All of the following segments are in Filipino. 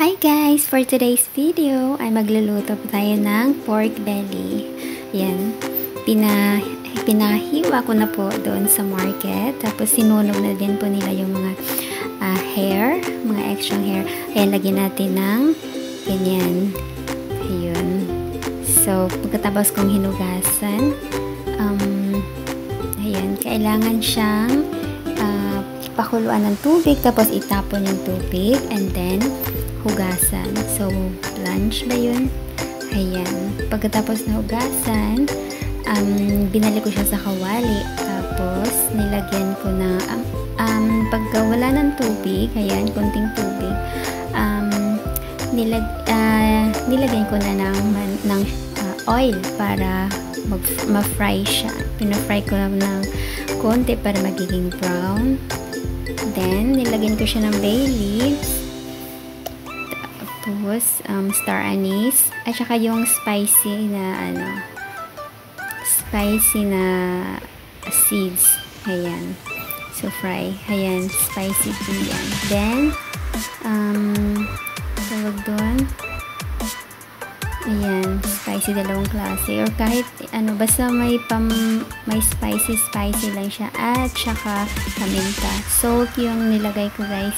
Hi guys! For today's video ay magluluto po tayo ng pork belly. Yan. Pina, pinahiwa ko na po doon sa market. Tapos sinunog na din po nila yung mga uh, hair, mga extra hair. Ayan, lagyan natin ng ganyan. Ayun. So, pagkatapos kong hinugasan, um, ayan, kailangan siyang uh, pakuluan ng tubig, tapos itapon yung tubig, and then, hugasan. So, lunch ba yun? Ayan. Pagkatapos na hugasan, um, binalik ko siya sa kawali. Tapos, nilagyan ko na, um, um, pagka wala ng tubig, ayan, konting tubig, um, nilag, uh, nilagyan ko na ng, ng uh, oil para ma-fry siya. Pina-fry ko na ng konti para magiging brown. Then, nilagyan ko siya ng bay leaves tapos, um, star anise. At saka yung spicy na, ano, spicy na seeds. Ayan. So, fry. Ayan. Spicy po yan. Then, um, tawag doon. Ayan. Spicy dalawang klase. Or kahit, ano, basta may pam, may spicy, spicy lang siya. At saka, paminta. Salt yung nilagay ko, guys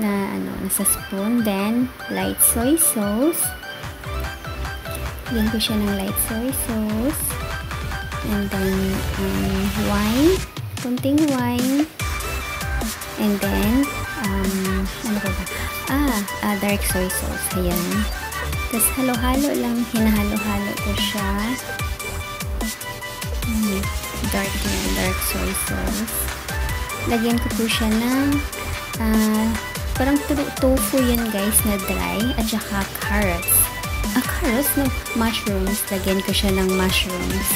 na ano, nasa spoon. Then, light soy sauce. Lagyan ko siya ng light soy sauce. And then, um, wine. Kunting wine. And then, um, ano ba ba? Ah, ah, dark soy sauce. Ayan. Tapos, halo-halo lang. Hinahalo-halo ko siya. Hmm, dark yan, dark soy sauce. Lagyan ko po siya ng ah, Parang tofu yan guys na dry at saka carrots. Ah, carrots? No, mushrooms. Lagyan ko siya ng mushrooms.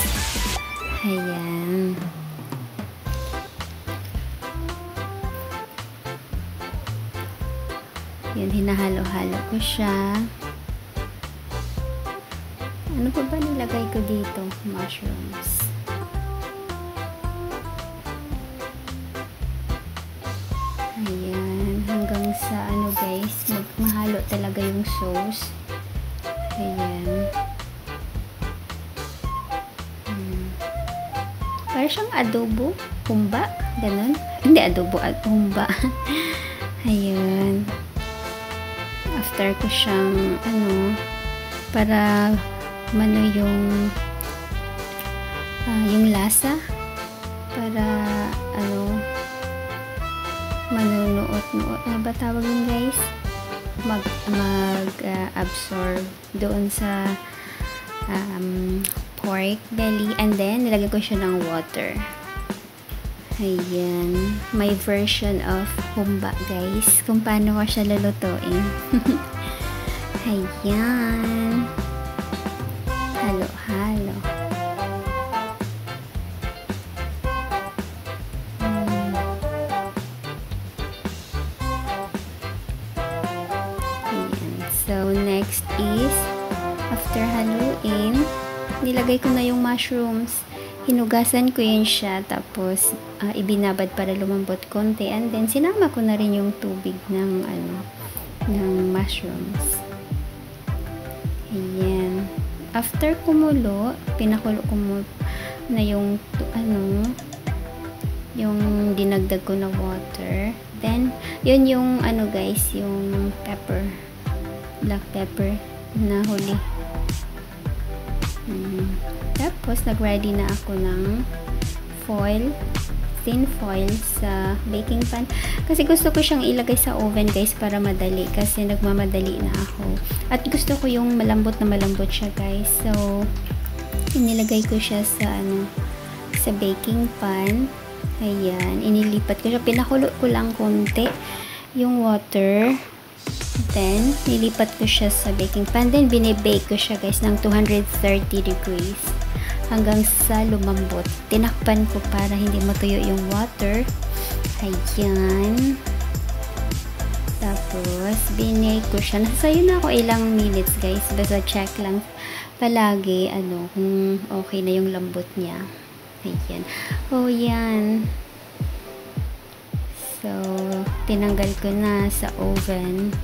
Ayan. Yan, hinahalo-halo ko siya. Ano pa ba nilagay ko dito? Mushrooms. Sa ano guys, magmahalo talaga yung sauce. Ayan. Hmm. Para siyang adobo, humba, ganun. Hindi adobo, humba. Ayan. After ko siyang, ano, para mano yung uh, yung lasa para ano manunuot-nuot. Ano ba tawag yun guys? Mag, mag uh, absorb doon sa um, pork belly. And then, nilagay ko siya ng water. Ayan. My version of humba guys. Kung paano ko siya lulutuin. Ayan. So, next is, after haluin, nilagay ko na yung mushrooms. Hinugasan ko yun siya, tapos uh, ibinabad para lumambot konti. And then, sinama ko na rin yung tubig ng, ano, ng mushrooms. Ayan. After kumulo, pinakulo ko na yung, ano, yung dinagdag ko na water. Then, yun yung, ano guys, yung pepper black pepper na huli. Hmm. Tapos, nag-ready na ako ng foil, thin foil sa baking pan. Kasi gusto ko siyang ilagay sa oven guys para madali. Kasi nagmamadali na ako. At gusto ko yung malambot na malambot siya guys. So, inilagay ko siya sa ano, sa baking pan. Ayan, inilipat ko siya. Pinakulo ko lang konti yung water Then, nilipat ko siya sa baking pan. Then, binibake ko siya guys ng 230 degrees hanggang sa lumambot. Tinakpan ko para hindi matuyo yung water. Ayan. Tapos, binake ko siya. Nasasayo na ako ilang minutes guys. Basta check lang palagi ano, kung okay na yung lambot niya. Ayan. Oh, yan. So, tinanggal ko na sa oven.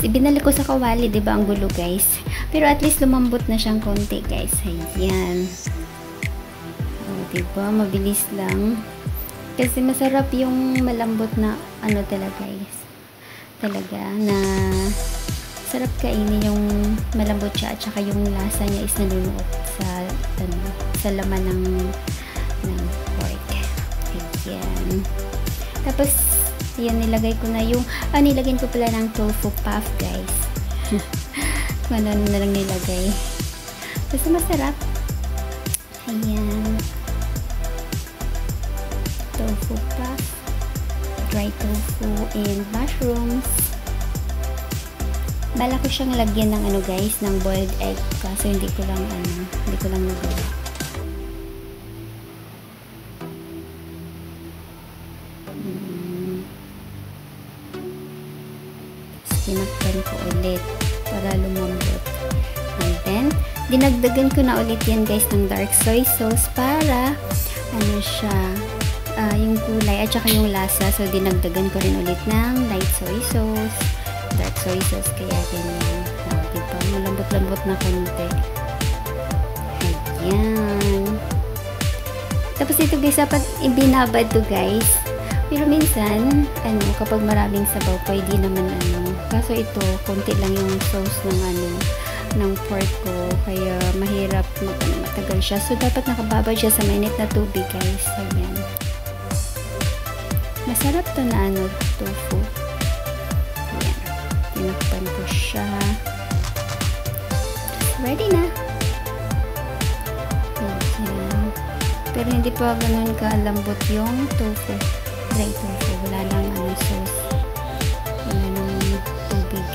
Ibinalik ko sa kawali, ba diba, ang gulo, guys. Pero, at least, lumambot na siyang konti, guys. Ayan. O, diba? Mabilis lang. Kasi, masarap yung malambot na, ano talaga, guys. Talaga, na sarap kainin yung malambot siya at saka yung lasa niya is naluluot sa, ano, sa laman ng, ng pork. Ayan. Tapos, yan, nilagay ko na yung, ah, nilagyan ko pala ng tofu puff, guys. Kung ano na lang nilagay. Basta masarap. Ayan. Tofu puff. Dry tofu and mushrooms. Bala ko siyang lagyan ng ano guys, ng boiled egg. Kaso hindi ko lang ano, hindi ko lang nagawa. Tinakpan ko ulit para lumambot. And then, dinagdagan ko na ulit yan guys ng dark soy sauce para ano siya, uh, yung kulay at saka yung lasa. So, dinagdagan ko rin ulit ng light soy sauce, dark soy sauce, kaya ganyan. Uh, diba? Malambot-lambot na konti. Ayan. Tapos ito guys, dapat ibinabad to guys. Pero minsan, ano, kapag maraming sabaw, pwede naman ano. Kaso ito, konti lang yung sauce ng ano, ng pork ko. Kaya mahirap mag, ano, matagal siya. So, dapat nakababad siya sa mainit na tubig, guys. Ayan. Masarap to na ano, tofu. Ayan. Tinakpan ko siya. Ready na. Ayan. Pero hindi pa ganun kalambot yung tofu dry tofu. Wala lang ano sauce. Wala nang tubig.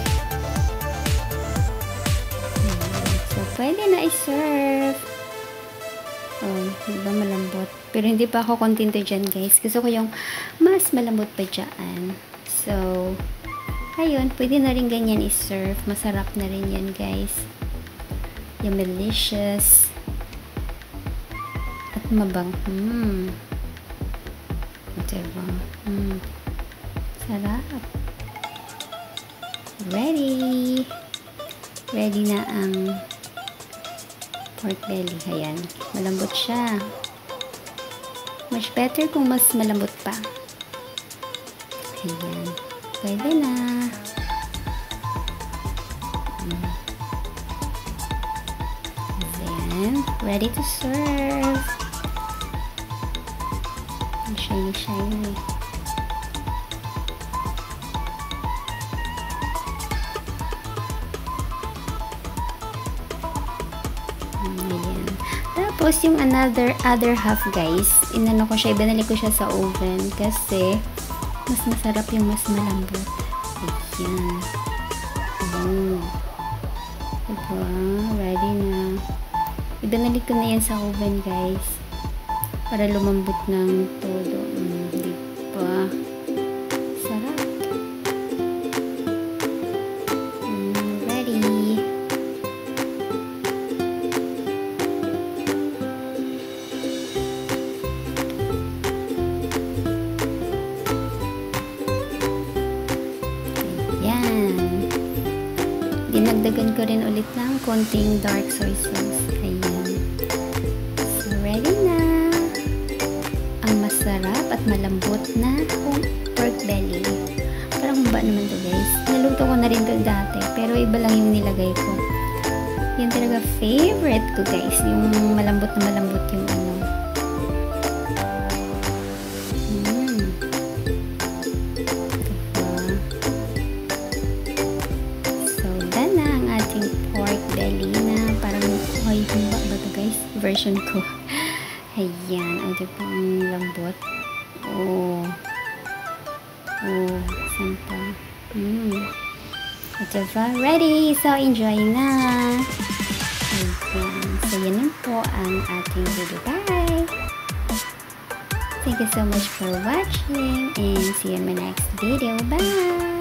So, pwede na i-serve. Oh, diba malambot? Pero hindi pa ako kontento dyan, guys. Gusto ko yung mas malambot pa dyan. So, ayun, pwede na rin ganyan i-serve. Masarap na rin yan, guys. Yung delicious. At mabang. Hmm. Diba? Mm. Sarap. Ready. Ready na ang pork belly. Ayan. Malambot siya. Much better kung mas malambot pa. Ayan. Pwede na. Mm. Ayan. Ready to serve shiny shiny. Ayan. Tapos, yung another, other half, guys, inano ko siya, ibinali ko siya sa oven kasi mas masarap yung mas malambot. Ayan. Oh. Diba? Ready na. Ibinalik ko na yan sa oven, guys para lumambot ng todo. Mm, di ba? Sarap. Mm, ready. Ayan. Dinagdagan ko rin ulit ng konting dark soy sauce. Malambot na pork belly. Parang ba naman to guys. Naluto ko na rin to dati, pero iba lang yung nilagay ko. Yan talaga favorite ko guys. Yung malambot na malambot yung ano. Mm. So, done na ang ating pork belly na parang, ay, humba ba to guys? Version ko. Ayan. O, diba ang lambot? Oh. Oh, saan pa? Hmm. O, diba? Ready! So, enjoy na! Ayan. So, yan po ang ating video. Bye! Thank you so much for watching and see you in my next video. Bye!